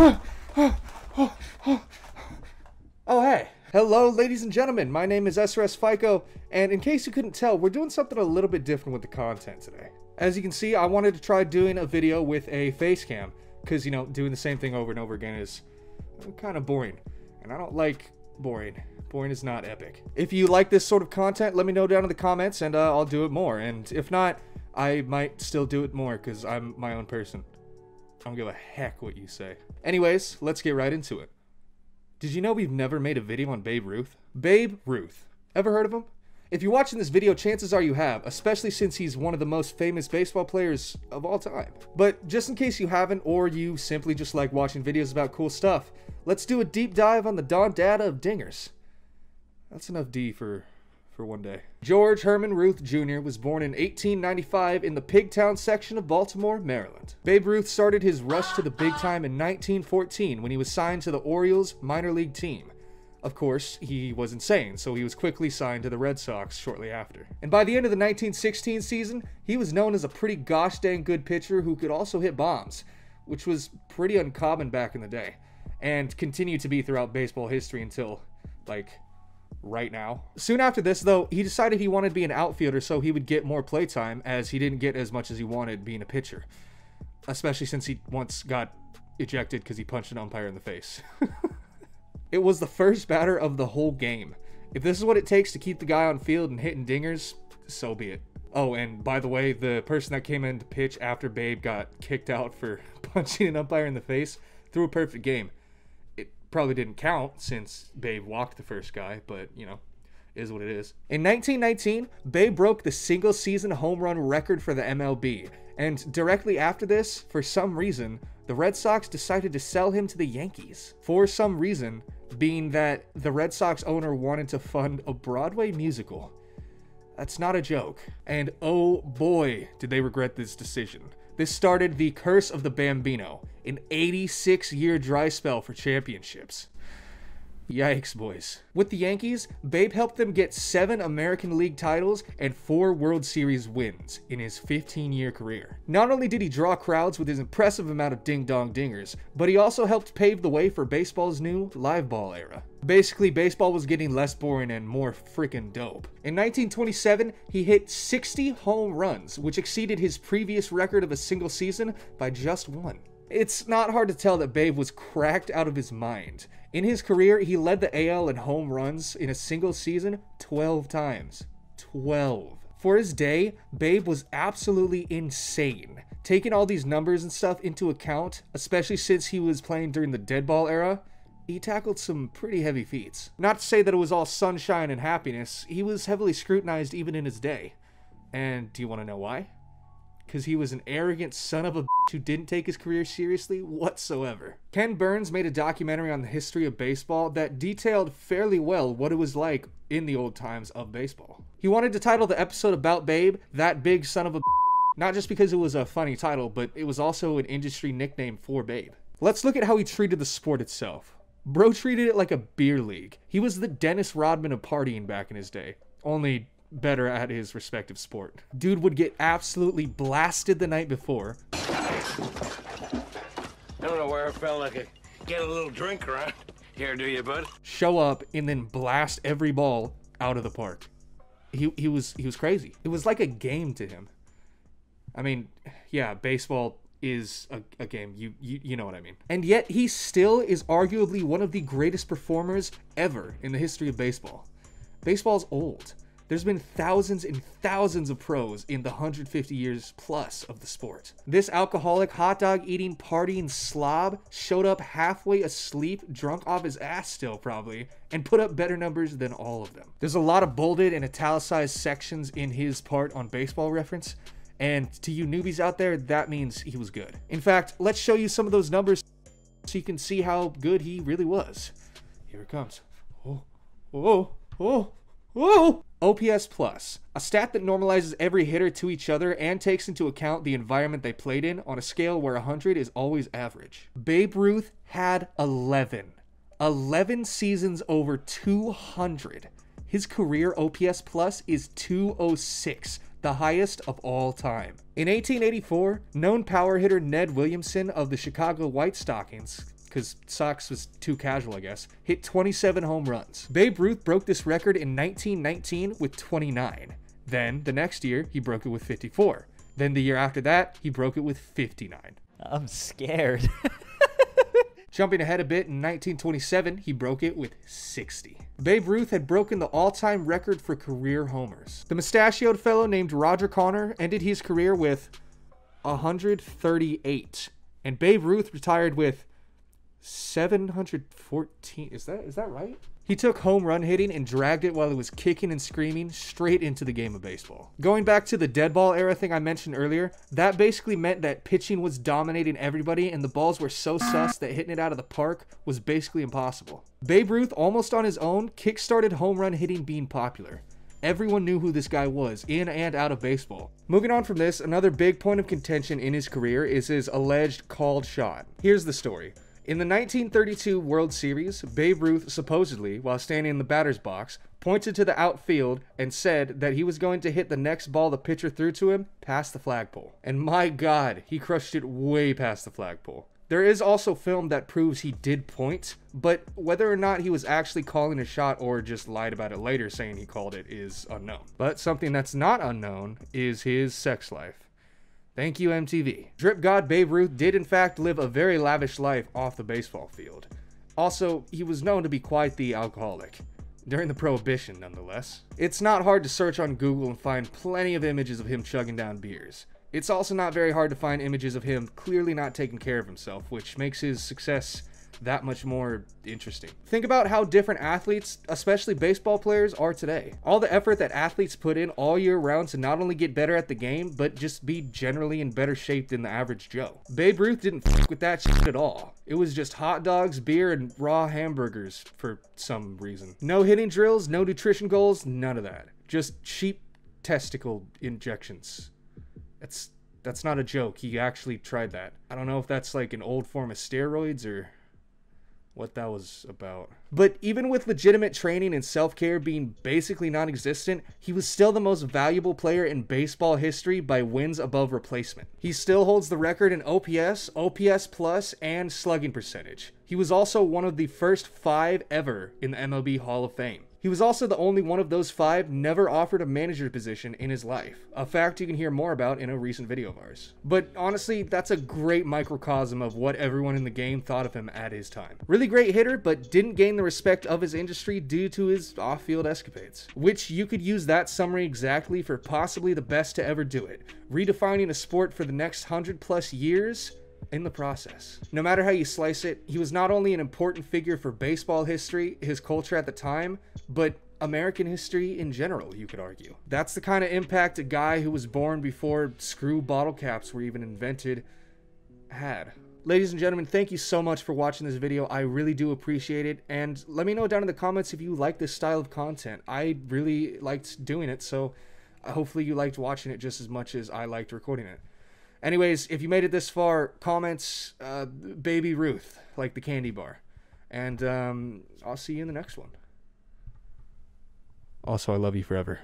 Oh, hey. Hello, ladies and gentlemen. My name is SRS FICO, and in case you couldn't tell, we're doing something a little bit different with the content today. As you can see, I wanted to try doing a video with a face cam, because, you know, doing the same thing over and over again is kind of boring. And I don't like boring. Boring is not epic. If you like this sort of content, let me know down in the comments, and uh, I'll do it more. And if not, I might still do it more, because I'm my own person. I don't give a heck what you say. Anyways, let's get right into it. Did you know we've never made a video on Babe Ruth? Babe Ruth. Ever heard of him? If you're watching this video, chances are you have, especially since he's one of the most famous baseball players of all time. But just in case you haven't, or you simply just like watching videos about cool stuff, let's do a deep dive on the Don Dada of dingers. That's enough D for for one day. George Herman Ruth Jr. was born in 1895 in the Pigtown section of Baltimore, Maryland. Babe Ruth started his rush to the big time in 1914 when he was signed to the Orioles minor league team. Of course, he was insane, so he was quickly signed to the Red Sox shortly after. And by the end of the 1916 season, he was known as a pretty gosh dang good pitcher who could also hit bombs, which was pretty uncommon back in the day, and continued to be throughout baseball history until, like, right now. Soon after this, though, he decided he wanted to be an outfielder so he would get more playtime, as he didn't get as much as he wanted being a pitcher. Especially since he once got ejected because he punched an umpire in the face. it was the first batter of the whole game. If this is what it takes to keep the guy on field and hitting dingers, so be it. Oh, and by the way, the person that came in to pitch after Babe got kicked out for punching an umpire in the face threw a perfect game probably didn't count since Babe walked the first guy, but you know, is what it is. In 1919, Babe broke the single season home run record for the MLB, and directly after this, for some reason, the Red Sox decided to sell him to the Yankees. For some reason, being that the Red Sox owner wanted to fund a Broadway musical. That's not a joke. And oh boy, did they regret this decision. This started the curse of the Bambino, an 86 year dry spell for championships. Yikes, boys. With the Yankees, Babe helped them get seven American League titles and four World Series wins in his 15 year career. Not only did he draw crowds with his impressive amount of ding dong dingers, but he also helped pave the way for baseball's new live ball era. Basically, baseball was getting less boring and more freaking dope. In 1927, he hit 60 home runs, which exceeded his previous record of a single season by just one. It's not hard to tell that Babe was cracked out of his mind. In his career, he led the AL in home runs in a single season 12 times. 12. For his day, Babe was absolutely insane. Taking all these numbers and stuff into account, especially since he was playing during the dead ball era, he tackled some pretty heavy feats. Not to say that it was all sunshine and happiness, he was heavily scrutinized even in his day. And do you want to know why? Because he was an arrogant son of a bitch who didn't take his career seriously whatsoever. Ken Burns made a documentary on the history of baseball that detailed fairly well what it was like in the old times of baseball. He wanted to title the episode about Babe, That Big Son of a not just because it was a funny title, but it was also an industry nickname for Babe. Let's look at how he treated the sport itself. Bro treated it like a beer league. He was the Dennis Rodman of partying back in his day, only better at his respective sport. Dude would get absolutely blasted the night before. I don't know where I felt like I could get a little drink around here, do you, bud? Show up and then blast every ball out of the park. He he was he was crazy. It was like a game to him. I mean, yeah, baseball is a, a game. You, you you know what I mean. And yet he still is arguably one of the greatest performers ever in the history of baseball. Baseball's old. There's been thousands and thousands of pros in the 150 years plus of the sport. This alcoholic, hot dog eating, partying slob showed up halfway asleep, drunk off his ass still probably, and put up better numbers than all of them. There's a lot of bolded and italicized sections in his part on baseball reference, and to you newbies out there, that means he was good. In fact, let's show you some of those numbers so you can see how good he really was. Here it comes. Oh, oh, oh, oh. Oh. OPS plus, a stat that normalizes every hitter to each other and takes into account the environment they played in on a scale where 100 is always average. Babe Ruth had 11. 11 seasons over 200. His career OPS plus is 206 the highest of all time. In 1884, known power hitter Ned Williamson of the Chicago White Stockings, because Sox was too casual, I guess, hit 27 home runs. Babe Ruth broke this record in 1919 with 29. Then, the next year, he broke it with 54. Then, the year after that, he broke it with 59. I'm scared. Jumping ahead a bit, in 1927, he broke it with 60. Babe Ruth had broken the all time record for career homers. The mustachioed fellow named Roger Connor ended his career with 138. And Babe Ruth retired with 714. Is that is that right? He took home run hitting and dragged it while he was kicking and screaming straight into the game of baseball. Going back to the dead ball era thing I mentioned earlier, that basically meant that pitching was dominating everybody and the balls were so sus that hitting it out of the park was basically impossible. Babe Ruth, almost on his own, kick-started home run hitting being popular. Everyone knew who this guy was, in and out of baseball. Moving on from this, another big point of contention in his career is his alleged called shot. Here's the story. In the 1932 World Series, Babe Ruth supposedly, while standing in the batter's box, pointed to the outfield and said that he was going to hit the next ball the pitcher threw to him past the flagpole. And my god, he crushed it way past the flagpole. There is also film that proves he did point, but whether or not he was actually calling a shot or just lied about it later saying he called it is unknown. But something that's not unknown is his sex life. Thank you, MTV. Drip God Babe Ruth did in fact live a very lavish life off the baseball field. Also, he was known to be quite the alcoholic. During the Prohibition, nonetheless. It's not hard to search on Google and find plenty of images of him chugging down beers. It's also not very hard to find images of him clearly not taking care of himself, which makes his success that much more interesting. Think about how different athletes, especially baseball players, are today. All the effort that athletes put in all year round to not only get better at the game, but just be generally in better shape than the average Joe. Babe Ruth didn't fuck with that shit at all. It was just hot dogs, beer, and raw hamburgers for some reason. No hitting drills, no nutrition goals, none of that. Just cheap testicle injections. That's that's not a joke. He actually tried that. I don't know if that's like an old form of steroids or what that was about. But even with legitimate training and self care being basically non existent, he was still the most valuable player in baseball history by wins above replacement. He still holds the record in OPS, OPS plus, and slugging percentage. He was also one of the first five ever in the MLB Hall of Fame. He was also the only one of those five never offered a manager position in his life, a fact you can hear more about in a recent video of ours. But honestly, that's a great microcosm of what everyone in the game thought of him at his time. Really great hitter, but didn't gain the respect of his industry due to his off field escapades. Which you could use that summary exactly for possibly the best to ever do it, redefining a sport for the next hundred plus years in the process. No matter how you slice it, he was not only an important figure for baseball history, his culture at the time, but American history in general, you could argue. That's the kind of impact a guy who was born before screw bottle caps were even invented had. Ladies and gentlemen, thank you so much for watching this video. I really do appreciate it. And let me know down in the comments if you like this style of content. I really liked doing it, so hopefully you liked watching it just as much as I liked recording it. Anyways, if you made it this far, comments uh, Baby Ruth, like the candy bar. And um, I'll see you in the next one. Also, I love you forever.